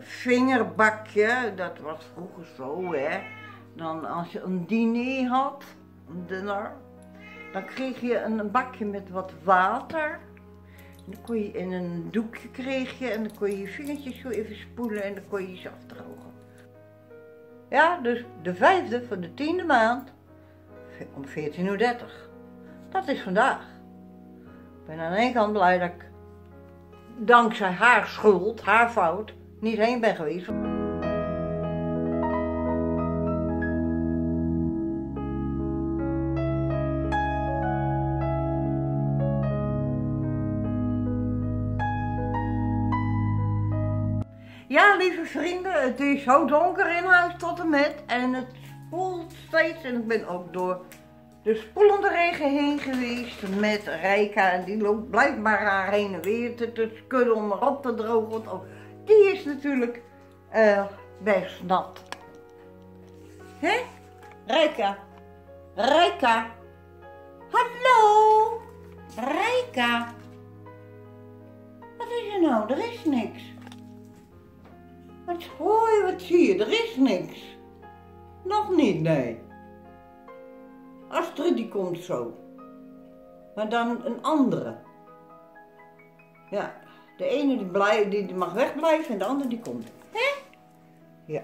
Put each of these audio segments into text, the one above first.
vingerbakje. Dat was vroeger zo, hè. Dan als je een diner had, een dinner, dan kreeg je een bakje met wat water. En dan kon je in een doekje kreeg je en dan kon je je vingertjes zo even spoelen en dan kon je ze afdrogen. Ja, dus de vijfde van de tiende maand om 14.30 uur. Dat is vandaag. Ik ben aan de ene kant blij dat ik dankzij haar schuld, haar fout, niet heen ben geweest. Ja, lieve vrienden, het is zo donker in huis tot en met. En het spoelt steeds. En ik ben ook door de spoelende regen heen geweest met Rijka. En die loopt blijkbaar haar heen en weer te, te skudden om erop te drogen. Die is natuurlijk eh, best nat. Hé? Rijka? Rijka? Hallo? Rijka? Wat is er nou? Er is niks. Wat hoor je, wat zie je? Er is niks. Nog niet, nee. Astrid die komt zo. Maar dan een andere. Ja, de ene die, blij, die, mag wegblijven en de andere die komt. Hè? Ja.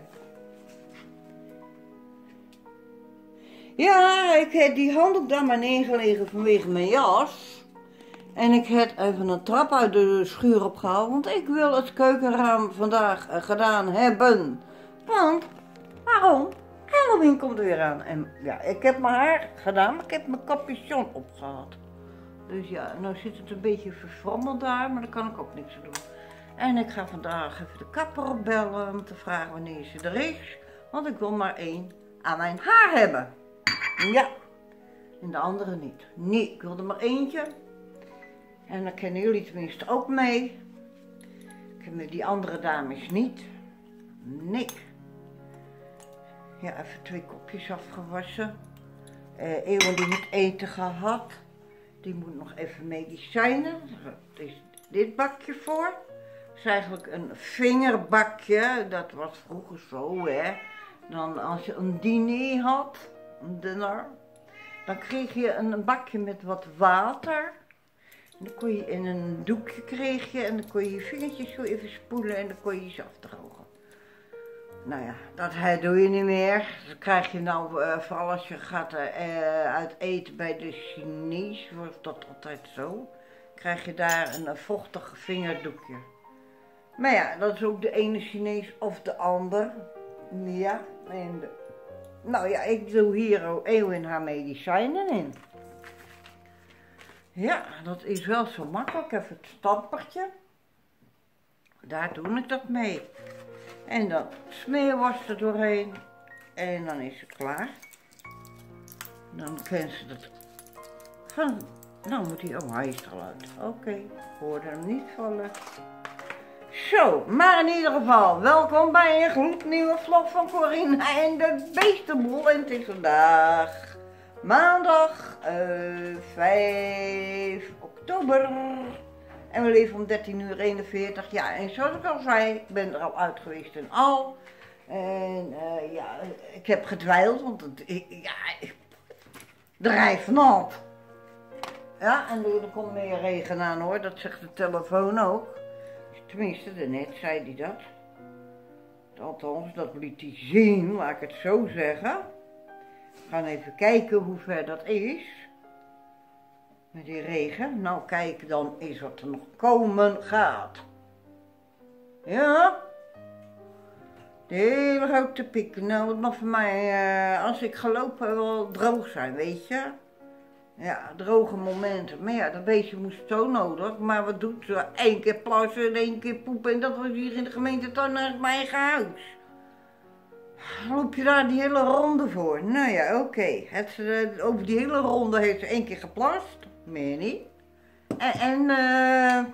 Ja, ik heb die handdoek daar maar neergelegen vanwege mijn jas. En ik heb even een trap uit de schuur opgehaald, want ik wil het keukenraam vandaag eh, gedaan hebben. Want, waarom? Halloween komt er weer aan. En ja, ik heb mijn haar gedaan, maar ik heb mijn capuchon opgehaald. Dus ja, nou zit het een beetje verfrommeld daar, maar daar kan ik ook niks aan doen. En ik ga vandaag even de kapper opbellen om te vragen wanneer ze er is. Want ik wil maar één aan mijn haar hebben. Ja, en de andere niet. Nee, ik wil er maar eentje. En dan kennen jullie tenminste ook mee. Ik ken die andere dames niet. Nee. Ja, even twee kopjes afgewassen. Uh, Eeuwen die niet eten gehad. Die moet nog even medicijnen. Er is dit bakje voor. Het is eigenlijk een vingerbakje. Dat was vroeger zo, hè. Dan als je een diner had, een dinner, dan kreeg je een bakje met wat water. En dan kon je in een doekje kreeg je en dan kon je je vingertjes zo even spoelen en dan kon je ze afdrogen. Nou ja, dat doe je niet meer. Dat krijg je nou, uh, vooral als je gaat uh, uit eten bij de Chinees, wordt dat altijd zo. Krijg je daar een, vochtig vingerdoekje. Maar ja, dat is ook de ene Chinees of de ander. Ja, en nou ja, ik doe hier eeuw in haar medicijnen in. Ja, dat is wel zo makkelijk. Even het stampertje. Daar doe ik dat mee. En dan smeerwas er doorheen. En dan is het klaar. Dan kan ze dat van... Nou moet hij... Oh, hij is. Oké, okay, hoorde hem niet vallen. Zo, maar in ieder geval, welkom bij een gloednieuwe vlog van Corine en de Beestenboel. En het is vandaag maandag uh, eh, 5 oktober. En we leven om 13 uur 41. Ja, en zoals ik al zei, ik ben er al uit geweest en al. En uh, ja, ik heb gedwijld, want het, ja, de rij nat. Ja, en er komt meer regen aan hoor, dat zegt de telefoon ook. Tenminste, net zei hij dat. Althans, dat liet hij zien, laat ik het zo zeggen gaan even kijken hoe ver dat is. Met die regen. Nou, kijk dan eens wat er nog komen gaat. Ja. De hele grote piek. Nou, het mag voor mij, uh, als ik gelopen wel droog zijn, weet je. Ja, droge momenten. Maar ja, dat beestje moest zo nodig. Maar wat doet ze? Eén keer plassen en één keer poepen. En dat was hier in de gemeente tuin naast mijn eigen huis loop je daar die hele ronde voor? Nou ja, oké. Okay. over die hele ronde heeft ze één keer geplast. Meer niet. En, en uh,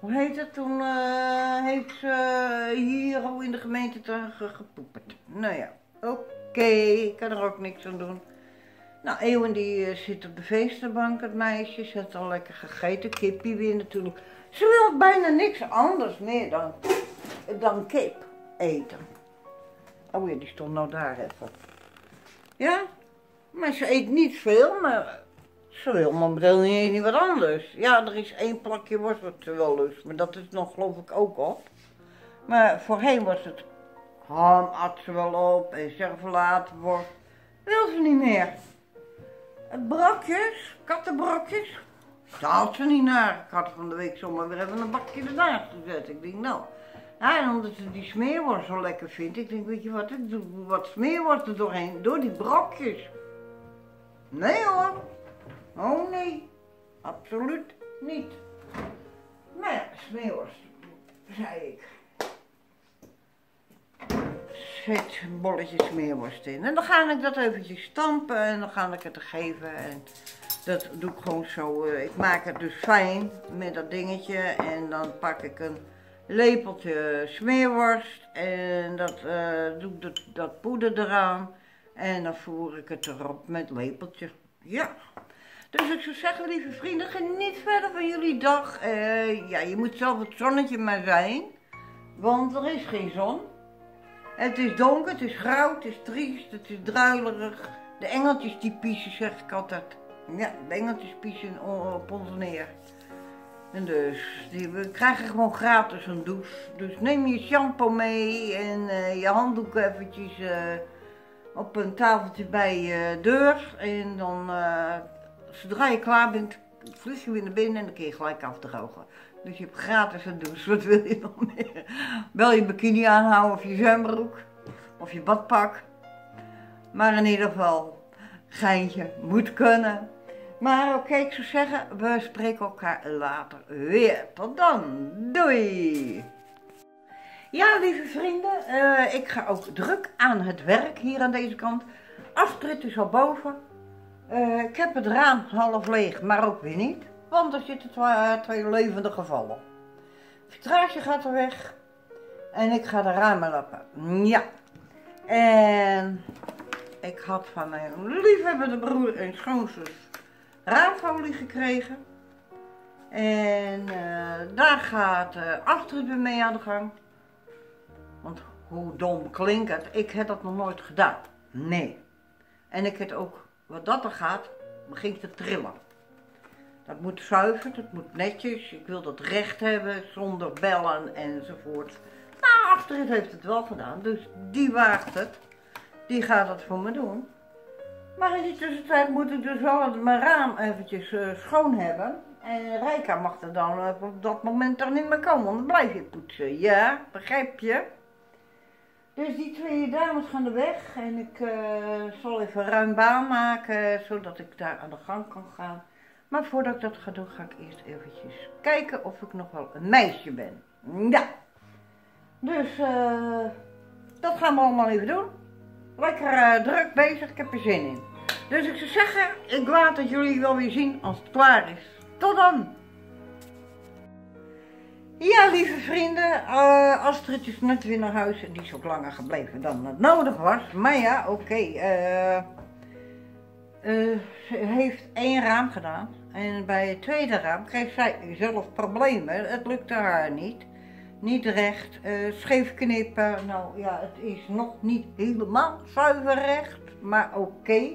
hoe heet het? Toen uh, heeft ze hier al in de gemeente gepoeperd. Nou ja, oké. Ik kan er ook niks aan doen. Nou, Eeuwen die uh, zit op de feestenbank, het meisje. Ze heeft al lekker gegeten. Kippie weer natuurlijk. Ze wil bijna niks anders meer dan dan kip eten. Oh ja, die stond nou daar even. Ja, maar ze eet niet veel, maar ze wil momenteel niet, niet wat anders. Ja, er is één plakje worst wat ze wel lust, maar dat is nog geloof ik ook op. Maar voorheen was het ham at ze wel op en servelaat worst. Wil ze niet meer. Brokjes, kattenbrokjes, daar ze niet naar. Ik had van de week zomaar weer even een bakje ernaast gezet. Ik denk nou, ja, en omdat ze die smeerworst zo lekker vindt, ik denk weet je wat, ik doe wat smeerworst er doorheen, door die brokjes. Nee hoor. Oh nee, absoluut niet. Maar ja, smeerworst, zei ik. Zet een bolletje smeerworst in. En dan ga ik dat eventjes stampen en dan ga ik het er geven. En dat doe ik gewoon zo. eh, Ik maak het dus fijn met dat dingetje. En dan pak ik een lepeltje smeerworst. En dat, eh, doe ik dat, dat poeder eraan. En dan voer ik het erop met lepeltje. Ja. Dus ik zou zeggen, lieve vrienden, geniet verder van jullie dag. Eh, ja, je moet zelf het zonnetje maar zijn. Want er is geen zon. Het is donker, het is grauw, het is triest, het is druilerig. De engeltjes die piezen, zeg ik altijd. Ja, de engeltjes piezen op ons neer. En dus, die, we krijgen gewoon gratis een douche. Dus neem je shampoo mee en eh, je handdoek eventjes eh, op een tafeltje bij je deur. En dan, zodra je klaar bent, vlieg je weer naar binnen en dan kun je gelijk afdrogen. Dus je hebt gratis een douche, wat wil je nog meer? Wel je bikini aanhouden of je zwembroek of je badpak. Maar in ieder geval, geintje moet kunnen. Maar oké, ik zou zeggen, we spreken elkaar later weer. Tot dan, doei! Ja, lieve vrienden, eh, ik ga ook druk aan het werk hier aan deze kant. Astrid is al boven. Eh, ik heb het raam half leeg, maar ook weer niet. Want er zitten twee, twee levende gevallen. Vitrage gaat er weg. En ik ga de ramen lappen. Ja. En ik had van mijn liefhebbende broer en schoonzus raamfolie gekregen. En eh, daar gaat uh, Astrid weer mee aan de gang. Want hoe dom klinkt het, ik heb dat nog nooit gedaan. Nee. En ik heb ook, wat dat er gaat, begint te trillen. Dat moet zuiver, dat moet netjes. Ik wil dat recht hebben, zonder bellen enzovoort. Nou, Astrid heeft het wel gedaan, dus die waagt het. Die gaat het voor me doen. Maar in die tussentijd moet ik dus wel mijn raam eventjes uh, schoon hebben. En Rijka mag er dan op dat moment er niet meer komen, want dan blijf je poetsen. Ja, begrijp je? Dus die twee dames gaan er weg en ik uh, zal even ruim baan maken, zodat ik daar aan de gang kan gaan. Maar voordat ik dat ga doen, ga ik eerst eventjes kijken of ik nog wel een meisje ben. Ja. Dus uh, dat gaan we allemaal even doen. Lekker uh, druk bezig, ik heb er zin in. Dus ik zou zeggen, ik laat het jullie wel weer zien als het klaar is. Tot dan! Ja, lieve vrienden, uh, Astrid is net weer naar huis en die is ook langer gebleven dan het nodig was. Maar ja, oké. Okay, ze heeft één raam gedaan. En bij het tweede raam kreeg zij zelf problemen. Het lukte haar niet. Niet recht, scheef knippen. Nou ja, het is nog niet helemaal zuiver recht. Maar oké.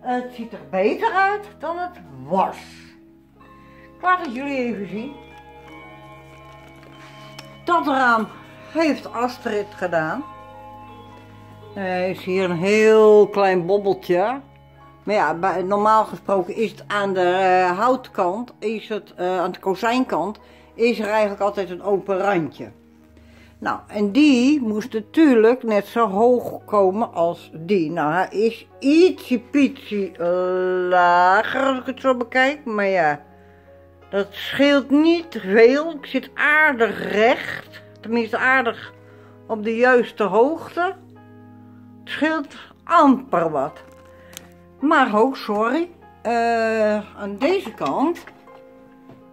Het ziet er beter uit dan het was. Ik laat het jullie even zien. Dat raam heeft Astrid gedaan. Er is hier een heel klein bobbeltje. Maar ja, normaal gesproken is het aan de uh, houtkant, is het, uh, aan de kozijnkant, is er eigenlijk altijd een open randje. Nou, en die moest natuurlijk net zo hoog komen als die. Nou, hij is ietsje pietje lager als ik het zo bekijk, maar ja, dat scheelt niet veel. Ik zit aardig recht, tenminste aardig op de juiste hoogte. Het scheelt amper wat. Maar ook, sorry, uh, aan deze kant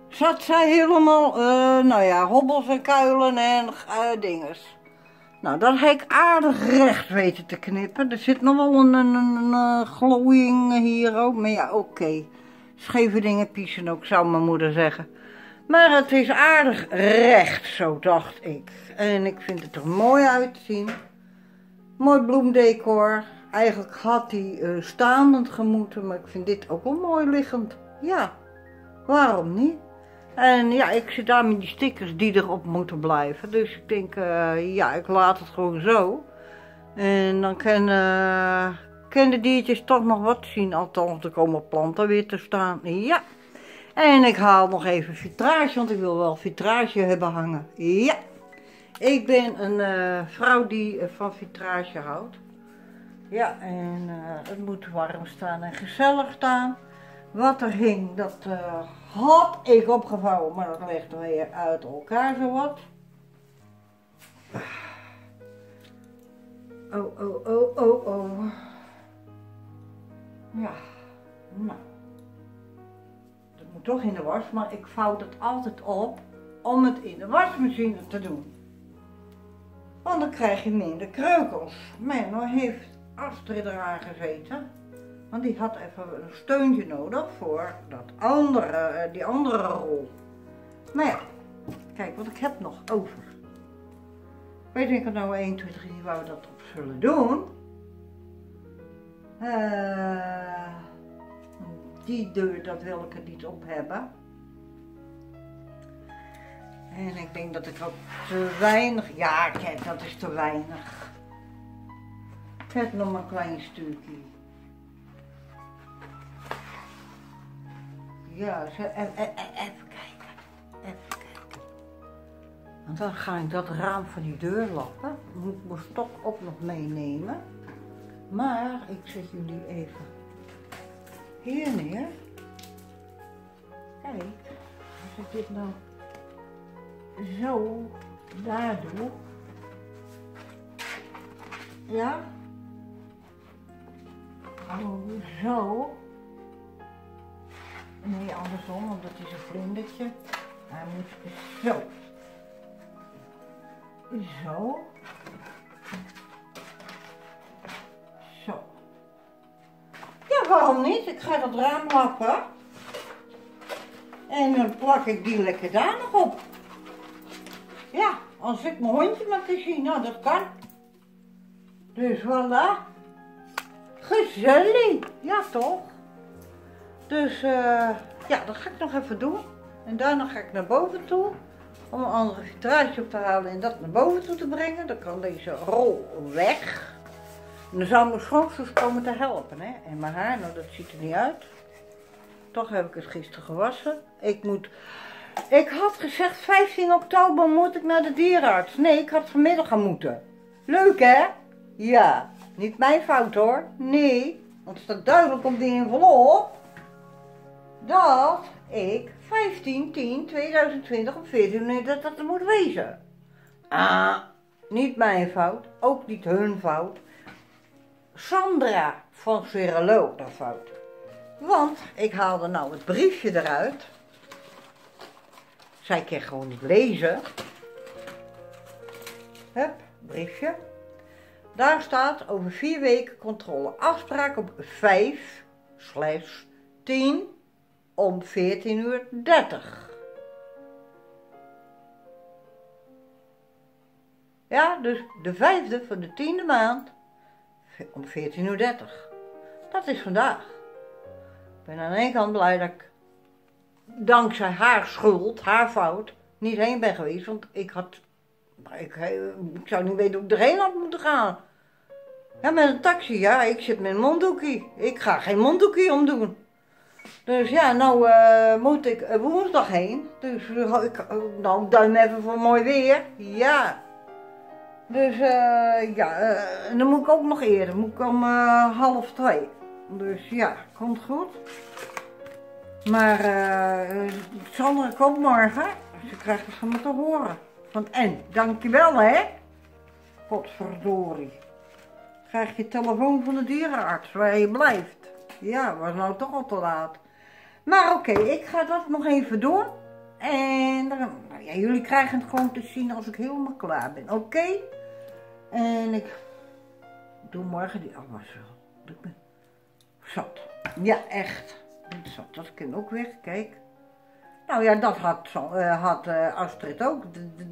zat zij helemaal, uh, nou ja, hobbels en kuilen en uh, dinges. Nou, dat heb ik aardig recht weten te knippen. Er zit nog wel een, een, een, glooiing hier ook, maar ja, oké. Scheve dingen piezen ook, zou mijn moeder zeggen. Maar het is aardig recht, zo dacht ik. En ik vind het er mooi uitzien. Mooi bloemdecor. Eigenlijk had hij uh, staandend gemoeten, maar ik vind dit ook wel mooi liggend. Ja, waarom niet? En ja, ik zit daar met die stickers die erop moeten blijven. Dus ik denk, uh, ja, ik laat het gewoon zo. En dan kunnen, uh, de diertjes toch nog wat zien. Althans, er komen planten weer te staan. Ja. En ik haal nog even vitrage, want ik wil wel vitrage hebben hangen. Ja. Ik ben een uh, vrouw die van vitrage houdt. Ja, en het moet warm staan en gezellig staan. Wat er hing, dat had ik opgevouwen, maar dat ligt weer uit elkaar zo wat. Oh, oh, oh, oh, oh. Ja, nou. Dat moet toch in de was, maar ik vouw het altijd op om het in de wasmachine te doen. Want dan krijg je minder kreukels. Nou heeft Astrid eraan gezeten. Want die had even een steuntje nodig voor dat andere, eh, die andere rol. Maar ja, kijk wat ik heb nog over. Weet ik er nou 1, 2, 3 waar we dat op zullen doen? Uh, die deur, dat wil ik er niet op hebben. En ik denk dat ik ook te weinig, ja kijk dat is te weinig. Heb nog maar een klein stukje. Ja, e, e, e, even kijken. Even kijken. Want dan ga ik dat raam van die deur lappen. Moet ik mijn stok ook nog meenemen. Maar ik zet jullie even hier neer. Kijk, als ik dit nou zo daar doe. Ja. Oh, zo. Nee, andersom, want dat is een vlindertje. Hij moet zo. Zo. Zo. Waarom niet? Ik ga dat raam lappen. En dan plak ik die lekker daar nog op. Ja, als ik mijn hondje maar zien, nou dat kan. Dus voilà. Gezellig. Ja, toch? Dus uh, ja, dat ga ik nog even doen. En daarna ga ik naar boven toe om een andere vitrage op te halen en dat naar boven toe te brengen. Dan kan deze rol weg. Dan zou mijn schoonzus komen te helpen. Hè? En mijn haar, nou dat ziet er niet uit. Toch heb ik het gisteren gewassen. Ik moet... Ik had gezegd 15 oktober moet ik naar de dierenarts. Nee, ik had vanmiddag gaan moeten. Leuk hè? Ja. Niet mijn fout hoor. Nee. Want het staat duidelijk op die envelop dat ik 15, 10, 2020 op 14 nee, dat dat er moet wezen. Ah, niet mijn fout, ook niet hun fout. Sandra van Serelo de fout. Want ik haalde nou het briefje eruit. Zij kan gewoon niet lezen. Hup, briefje. Daar staat over vier weken controle. Afspraak op 5 slash 10 om 14 uur 30. Ja, dus de vijfde van de tiende maand om 14 uur 30. Dat is vandaag. Ik ben aan de ene kant blij dat ik dankzij haar schuld, haar fout, niet heen ben geweest. Want ik had, ik, ik zou niet weten hoe ik erheen had moeten gaan. Ja, met een taxi, ja, ik zit met een monddoekje. Ik ga geen monddoekje omdoen. Dus ja, nou uh, moet ik woensdag heen. Dus uh, ik, nou, duim even voor mooi weer. Ja. Dus uh, ja, dan moet ik ook nog eerder. Moet ik om half twee. Dus ja, komt goed. Maar Sandra komt morgen. Ze krijgt het van me te horen. Want en, dankjewel hè. Godverdorie. Krijg je telefoon van de dierenarts waar je blijft. Ja, was nou toch al te laat. Maar oké, ik ga dat nog even doen. En dan, ja, jullie krijgen het gewoon te zien als ik helemaal klaar ben. Oké? En ik doe morgen die afwassen. Ik ben zat. Ja, echt. Zat. Dat kan ook weg. Kijk. Nou ja, dat had, zo, uh, had uh, Astrid ook.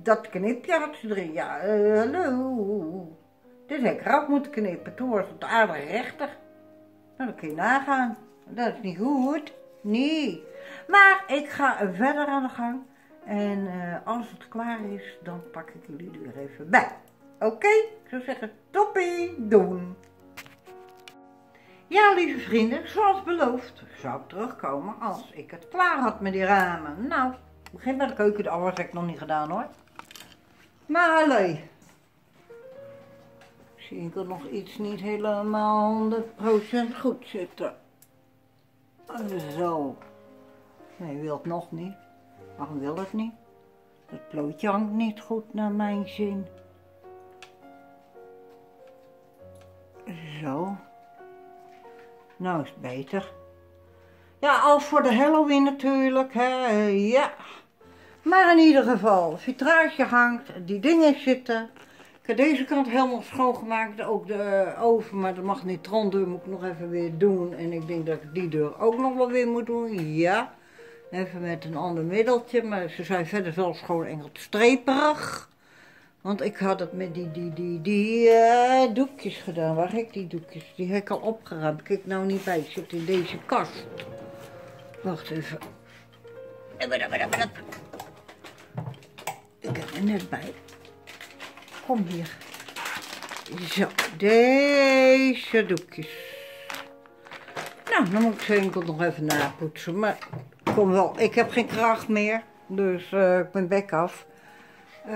Dat knipje had ze erin. Ja, uh, hallo. Dit heb ik eraf moeten knippen. Toen was het aardig rechter. Nou, dat kun je nagaan. Dat is niet goed. Nee. Maar ik ga verder aan de gang. En als het klaar is, dan pak ik jullie er even bij. Oké? Ik zou zeggen, toppie, doen. Ja, lieve vrienden, zoals beloofd zou ik terugkomen als ik het klaar had met die ramen. Nou, begin met de keuken, de alles heb ik nog niet gedaan hoor. Maar allee. Zie ik er nog iets niet helemaal 100% goed zitten. Zo. Nee, wil het nog niet. Waarom wil het niet? Het plootje hangt niet goed naar mijn zin. Zo. Nou is het beter. Ja, als voor de Halloween natuurlijk, hè, ja. Maar in ieder geval, vitrage hangt, die dingen zitten. Ik heb deze kant helemaal schoongemaakt, ook de oven, maar dat mag niet. Trondeur moet ik nog even weer doen. En ik denk dat ik die deur ook nog wel weer moet doen, ja. Even met een ander middeltje, maar ze zijn verder wel schoon enkel streperig. Want ik had het met die, die, die, die uh, doekjes gedaan. Waar heb ik die doekjes? Die heb ik al opgeruimd. Kijk nou niet bij, het zit in deze kast. Wacht even. Ik heb er net bij. Kom hier. Zo, deze doekjes. Nou, dan moet ik ze enkel nog even napoetsen. Maar kom wel, ik heb geen kracht meer. Dus uh, ik ben bek af. Uh,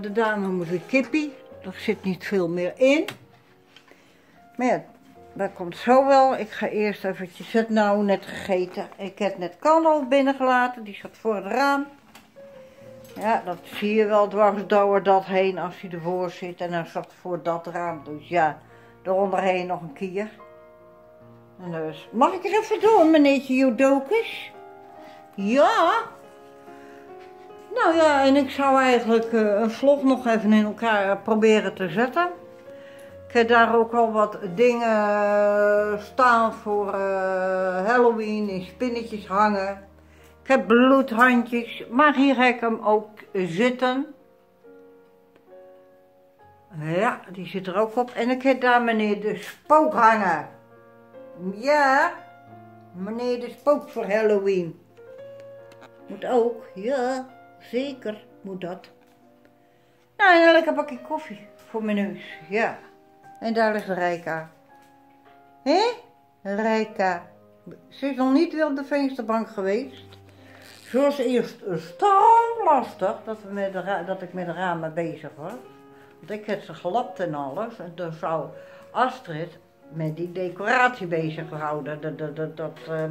de dame moet een kippie. Er zit niet veel meer in. Maar ja, dat komt zo wel. Ik ga eerst eventjes het nou net gegeten. Ik heb net Carlo binnengelaten. Die zat voor het raam. Ja, dat zie je wel dwars door dat heen als hij ervoor zit. En dan zat voor dat raam. Dus ja, eronderheen nog een kier. En dus, mag ik er even doen, meneertje Jodokus? Ja. Nou ja, en ik zou eigenlijk uh, een vlog nog even in elkaar proberen te zetten. Ik heb daar ook al wat dingen staan voor Halloween in spinnetjes hangen. Ik heb bloedhandjes, maar hier heb ik hem ook zitten. Ja, die zit er ook op. En ik heb daar meneer de spook hangen. Ja, meneer de spook voor Halloween. Moet ook, ja, zeker moet dat. Nou, en een lekker bakje koffie voor mijn neus, ja. En daar ligt Rijka. Hé? Rijka. Ze is nog niet weer op de vensterbank geweest. Ze was eerst lastig dat, we met de dat ik met de ramen bezig was. Want ik had ze gelapt en alles. En dan zou Astrid met die decoratie bezig houden. Dat, dat, dat, dat uh,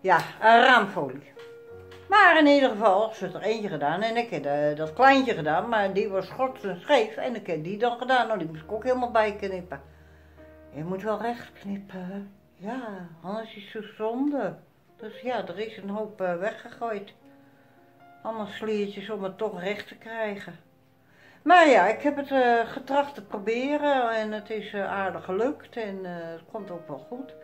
ja, raamfolie. Maar in ieder geval, ze heeft er eentje gedaan en ik heb uh, dat kleintje gedaan, maar die was schots en scheef en ik heb die dan gedaan. Nou, die moest ik ook helemaal bijknippen. Je moet wel recht knippen, ja, anders is het zo zonde. Dus ja, er is een hoop uh, weggegooid. Allemaal sliertjes om het toch recht te krijgen. Maar ja, ik heb het uh, getracht te proberen en het is aardig gelukt en het komt ook wel goed.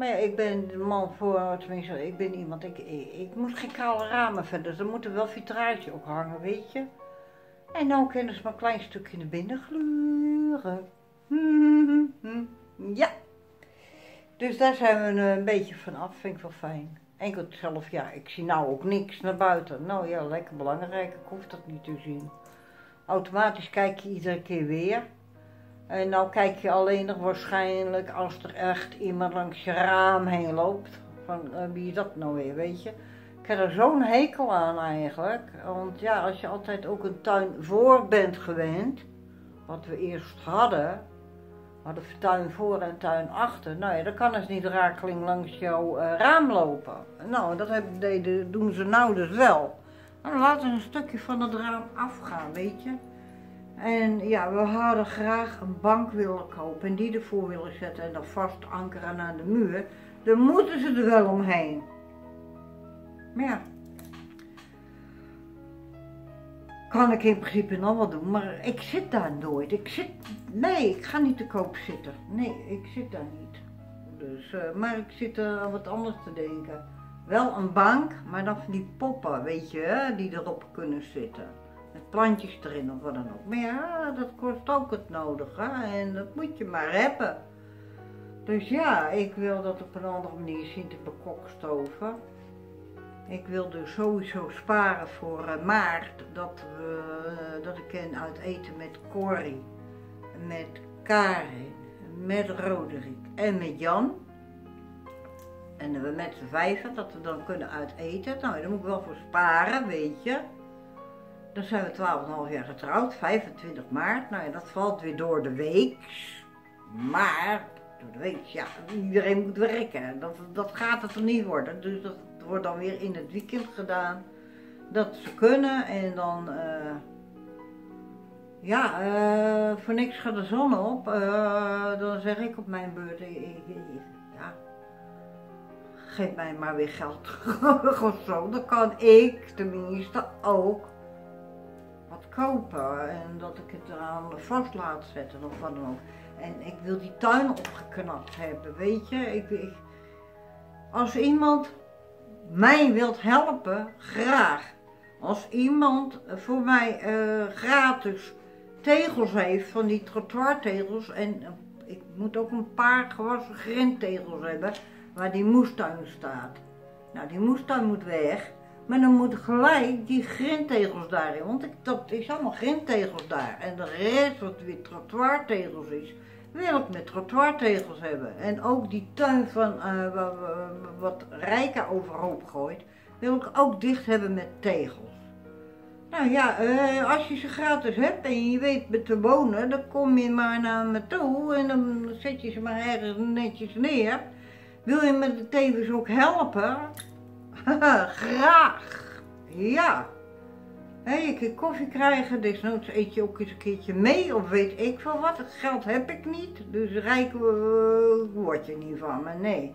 Maar ja, ik ben de man voor, tenminste, ik ben iemand, ik, ik, moet geen koude ramen verder. Er moet er wel vitrage ook hangen, weet je. En dan kunnen ze maar een klein stukje naar binnen gluren. Ja. Dus daar zijn we een beetje van af, vind ik wel fijn. Enkel zelf, ja, ik zie nou ook niks naar buiten. Nou ja, lekker belangrijk, ik hoef dat niet te zien. Automatisch kijk je iedere keer weer. En nou kijk je alleen nog waarschijnlijk als er echt iemand langs je raam heen loopt. Van uh, wie is dat nou weer, weet je. Ik heb er zo'n hekel aan eigenlijk. Want ja, als je altijd ook een tuin voor bent gewend. Wat we eerst hadden. Hadden tuin voor en tuin achter. Nou ja, dan kan dus niet rakeling langs jouw uh, raam lopen. Nou, dat doen ze nou dus wel. Nou, laten we een stukje van het raam afgaan, weet je. En ja, we hadden graag een bank willen kopen en die ervoor willen zetten en dan vast ankeren aan de muur. Dan moeten ze er wel omheen. Maar ja, kan ik in principe nog wel doen, maar ik zit daar nooit. Ik zit, nee, ik ga niet te koop zitten. Nee, ik zit daar niet. Dus, uh, maar ik zit er aan wat anders te denken. Wel een bank, maar dan van die poppen, weet je, die erop kunnen zitten. Plantjes erin of wat dan ook. Maar ja, dat kost ook het nodige en dat moet je maar hebben. Dus ja, ik wil dat op een andere manier zien te bekokstoven. Ik wil dus sowieso sparen voor uh, maart dat, we, uh, dat ik kan uit eten met Corrie, met Karin, met Roderick en met Jan. En we met z'n vijven, dat we dan kunnen uit eten. Nou, daar moet ik wel voor sparen, weet je. Dan zijn we 12,5 jaar getrouwd, 25 maart. Nou ja, dat valt weer door de week. Maar, door de week, ja, iedereen moet werken. Dat, dat gaat het er niet worden. Dus dat wordt dan weer in het weekend gedaan. Dat ze kunnen en dan, uh, ja, uh, voor niks gaat de zon op. Uh, dan zeg ik op mijn beurt, ja, geef mij maar weer geld of zo. Dan kan ik tenminste ook kopen en dat ik het eraan vast laat zetten of wat dan ook. En ik wil die tuin opgeknapt hebben, weet je. Ik, ik, als iemand mij wilt helpen, graag. Als iemand voor mij uh, gratis tegels heeft, van die trottoirtegels, en ik moet ook een paar gewassen grindtegels hebben, waar die moestuin staat. Nou, die moestuin moet weg, maar dan moet gelijk die grindtegels daarin, want ik, dat is allemaal grindtegels daar. En de rest wat weer trottoirtegels is, wil ik met trottoirtegels hebben. En ook die tuin van uh, wat Rijka overhoop gooit, wil ik ook dicht hebben met tegels. Nou ja, uh, als je ze gratis hebt en je weet met te wonen, dan kom je maar naar me toe en dan zet je ze maar ergens netjes neer. Wil je me tevens ook helpen? Graag. Ja. He, je kunt koffie krijgen, desnoods eet je ook eens een keertje mee of weet ik veel wat. Geld heb ik niet, dus rijk uh, word je niet van me, nee.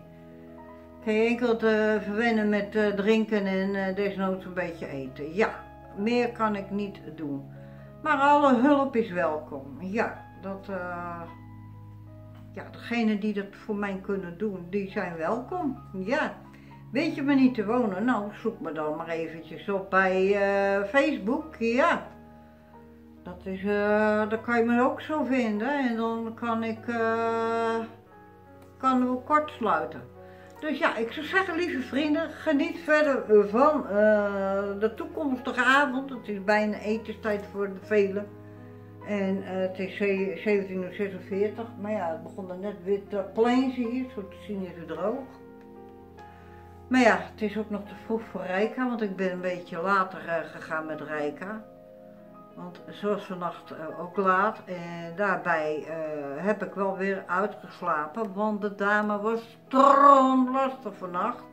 Je enkel te verwennen met uh, drinken en uh, desnoods een beetje eten. Ja, meer kan ik niet doen. Maar alle hulp is welkom. Ja, dat, ja, degenen die dat voor mij kunnen doen, die zijn welkom. Ja. Weet je me niet te wonen? Nou, zoek me dan maar eventjes op bij uh, Facebook, ja. Dat is, uh, daar kan je me ook zo vinden en dan kan ik, uh, kan we kort sluiten. Dus ja, ik zou zeggen, lieve vrienden, geniet verder van de toekomstige avond. Het is bijna etenstijd voor de velen. En het is 17.46 uur, maar ja, het begon er net weer te hier, zo te zien is het droog. Maar ja, het is ook nog te vroeg voor Rijka, want ik ben een beetje later uh, gegaan met Rijka. Want zoals vannacht uh, ook laat. En daarbij uh, heb ik wel weer uitgeslapen, want de dame was stroomlastig vannacht.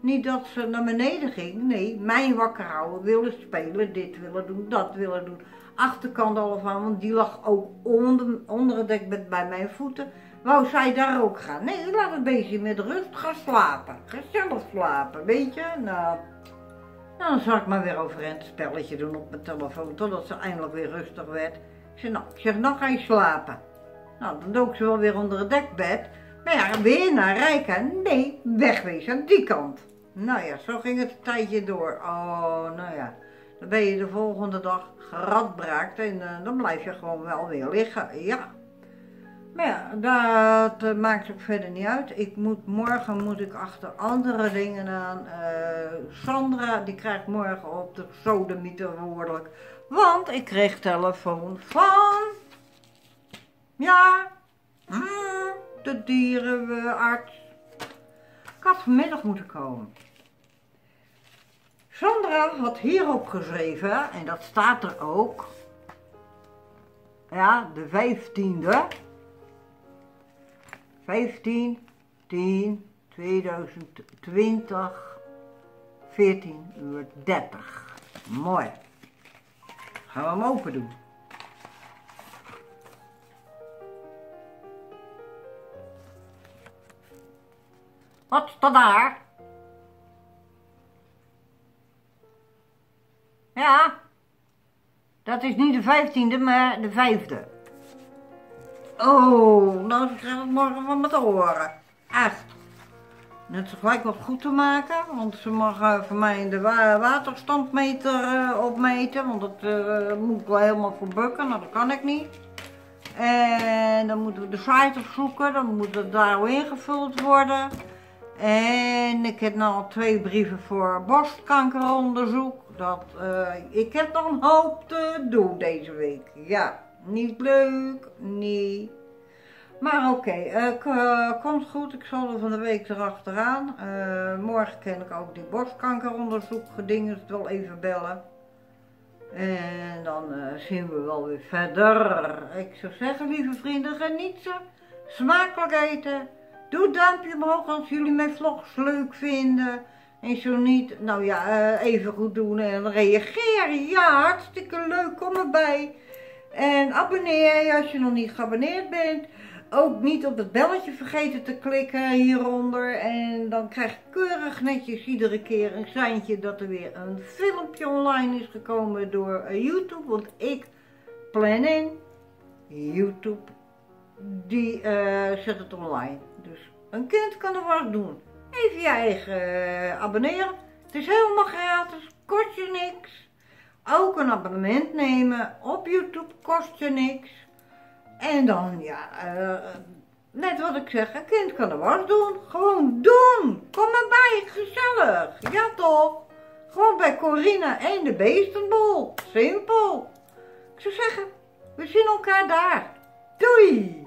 Niet dat ze naar beneden ging, nee, mij wakker houden, willen spelen, dit willen doen, dat willen doen. Achterkant al van, want die lag ook onder, onder het dekbed bij mijn voeten. Wou zij daar ook gaan? Nee, laat het beestje met rust. Ga slapen. Gezellig slapen, weet je? Nou, dan zal ik maar weer over een spelletje doen op mijn telefoon. Totdat ze eindelijk weer rustig werd. Ik nou, ik zeg, nou ga je slapen. Nou, dan dook ze wel weer onder het dekbed. Maar ja, weer naar Rijka. Nee, wegwezen aan die kant. Nou ja, zo ging het een tijdje door. Oh, nou ja. Dan ben je de volgende dag geradbraakt en uh, dan blijf je gewoon wel weer liggen. Ja. Maar ja, dat maakt ook verder niet uit. Ik moet, morgen moet ik achter andere dingen aan. Uh, Sandra, die krijgt morgen op de sodemieter woordelijk. Want ik kreeg telefoon van... Ja, mm, de dierenarts. Ik had vanmiddag moeten komen. Sandra had hierop geschreven, en dat staat er ook. Ja, de 15e. 15, 10, 2020, 14 uur 30. Mooi. Gaan we hem open doen. Wat staat daar? Ja, dat is niet de vijftiende, maar de vijfde. Oh, nou krijg ik morgen van te horen. Echt. Net zo gelijk wat goed te maken, want ze mag uh, voor mij de wa waterstandmeter uh, opmeten, want dat uh, moet ik wel helemaal voor bukken, nou dat kan ik niet. En dan moeten we de site opzoeken, dan moet het daar ingevuld worden. En ik heb nou al twee brieven voor borstkankeronderzoek. Dat, ik heb een hoop te doen deze week. Ja, niet leuk, niet maar oké, okay, uh, komt goed. Ik zal er van de week erachteraan. Uh, morgen kan ik ook die borstkankeronderzoek dingen wel even bellen. En dan zien we wel weer verder. Ik zou zeggen, lieve vrienden, geniet ze. Smakelijk eten. Doe duimpje omhoog als jullie mijn vlogs leuk vinden. En zo niet, nou ja, even goed doen en reageren. Ja, hartstikke leuk, kom erbij. En abonneer je als je nog niet geabonneerd bent ook niet op het belletje vergeten te klikken hieronder. En dan krijg je keurig netjes iedere keer een seintje dat er weer een filmpje online is gekomen door eh, YouTube. Want ik plan in YouTube, die uh, zet het online. Dus een kind kan er wat doen. Even je eigen uh, abonneren. Het is helemaal gratis, kost je niks. Ook een abonnement nemen op YouTube kost je niks. En dan, ja, uh, net wat ik zeg, een kind kan er wat doen. Gewoon doen. Kom maar bij, gezellig. Ja toch? Gewoon bij Corina en de Beestenbol. Simpel. Ik zou zeggen, we zien elkaar daar. Doei!